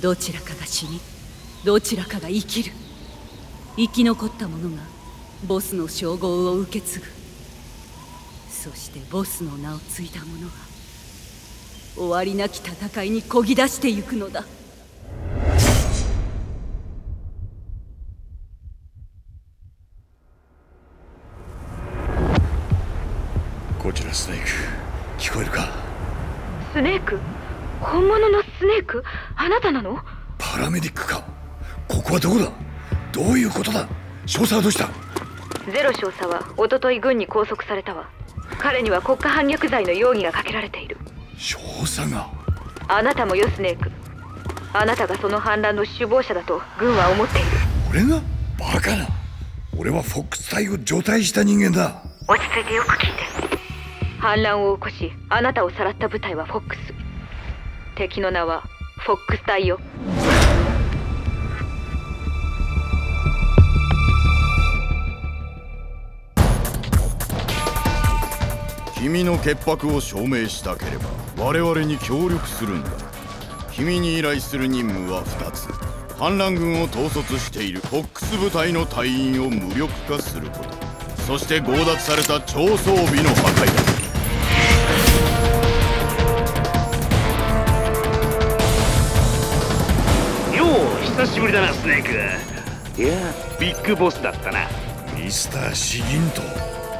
どちらかが死にどちらかが生きる。生き残った者がボスの称号を受け継ぐ。そしてボスの名を継いだ者は終わりなき戦いにこぎ出してゆくのだ。こちらスネーク。聞こえるか？スネーク？本物のスネーク？あなたなの？パラメディックか？ここはどこだ？どういうことだ？少佐はどうした？ゼロ少佐は一昨日軍に拘束されたわ。彼には国家反逆罪の容疑がかけられている。少佐が？あなたもよスネークあなたがその反乱の首謀者だと軍は思っている。俺が？バカな。俺はフォックス隊を除隊した人間だ。落ち着いてよく聞いて。反乱を起こしあなたをさらった部隊はフォックス。敵の名はフォックス隊よ。君の潔白を証明したければ我々に協力するんだ。君に依頼する任務は2つ。反乱軍を統率しているフォックス部隊の隊員を無力化すること。そして強奪された超装備の破壊だ。スネークいや。ビッグボスだったな。ミスターシギント。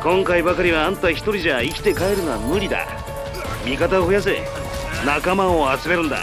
今回ばかりはあんた一人じゃ生きて帰るのは無理だ。味方を増やせ。仲間を集めるんだ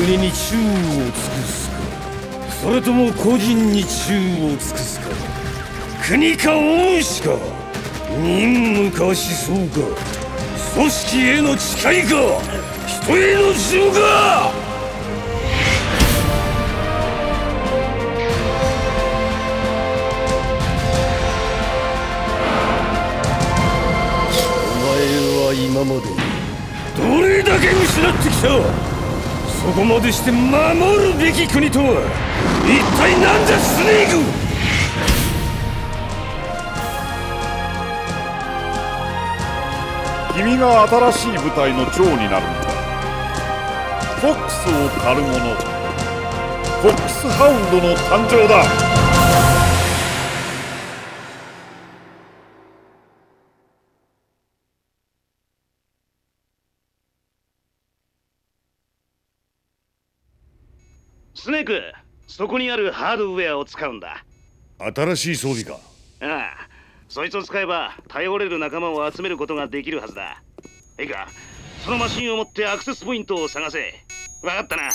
国に忠を尽くすか。それとも個人に忠を尽くすか。国か恩師か。任務か思想か。組織への誓いか。人への忠か。お前は今までどれだけ失ってきた。そこまでして守るべき国とは一体なんだスネーク！君が新しい部隊の長になるんだフォックスを狩る者フォックスハウンドの誕生だ。スネークそこにあるハードウェアを使うんだ。新しい装備か。ああそいつを使えば頼れる仲間を集めることができるはずだ。いいかそのマシンを持ってアクセスポイントを探せ。分かったな